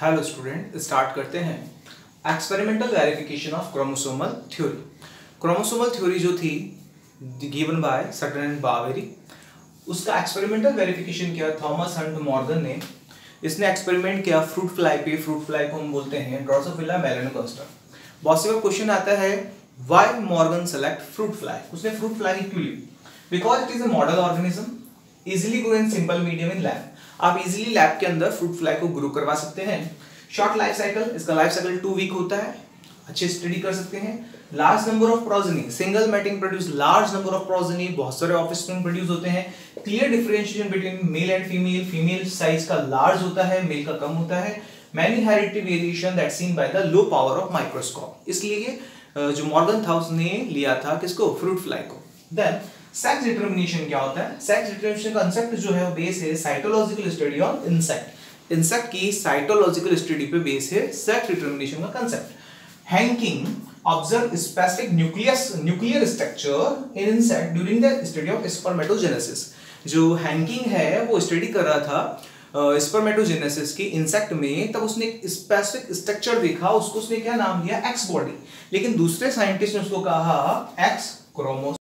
Hello student start करते हैं. Experimental verification of chromosomal theory chromosomal theory जो थी given by Sutton and Boveri उसका एक्सपेरिमेंटल वेरिफिकेशन किया थॉमस हंट मॉर्गन ने. इसने एक्सपेरिमेंट किया फ्रूट फ्लाई पे फ्रूट फ्लाई को हम बोलते हैं ड्रोसोफिला मेलानोगास्टर बहुत से क्वेश्चन आता है why Morgan select fruit fly उसने फ्रूट फ्लाई क्यों ली? Because it is a model organism easily grow in simple medium in lab आप इजीली लैब के अंदर फ्रूट फ्लाई को ग्रो करवा सकते हैं। शॉर्ट लाइफ साइकिल इसका लाइफ साइकिल टू वीक होता है। अच्छे स्टडी कर सकते हैं। Large number of progeny single mating produce large number of progeny बहुत सारे ऑफस्प्रिंग प्रोड्यूस होते हैं। Clear differentiation between male and female female size का लार्ज होता है मेल का कम होता है। Many heredity variation that seen by the low power of microscope इसलिए जो मॉर्गन था उसने लिया था किसको? फ्रूट फ्लाई को। देन सेक्स डिटर्मिनेशन क्या होता है? सेक्स डिटर्मिनेशन कंसेप्ट जो है वो बेस है cytological study on insect insect की साइटोलॉजिकल स्टडी पे बेस है सेक्स डिटर्मिनेशन का concept Henking observe specific nucleus nuclear structure in insect during the study of spermatogenesis जो हैंकिंग है वो स्टडी कर रहा था स्पर्मेटोजेनेसिस uh, की इंसेक्ट में तब उसने एक स्पेसिफिक स्ट्रक्चर देखा उसको उसने क्या नाम दिया? एक्स बॉडी लेकिन दूसरे साइंटिस्ट ने उसको कहा एक्स क्रोमोस